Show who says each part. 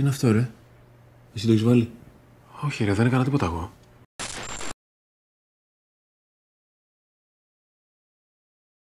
Speaker 1: Είναι αυτό, ρε; Εσύ το έχεις βάλει;
Speaker 2: Όχι, ρε, δεν έκανα τίποτα εγώ.